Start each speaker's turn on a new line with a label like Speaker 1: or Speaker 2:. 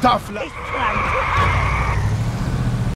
Speaker 1: Tough luck.